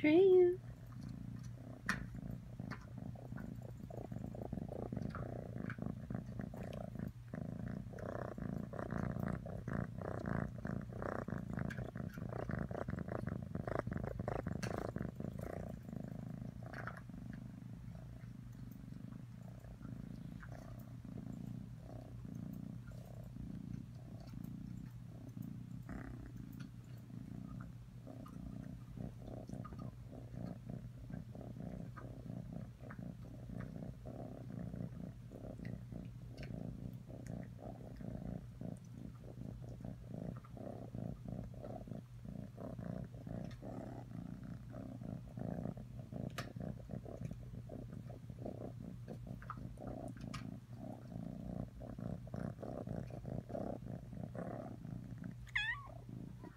True.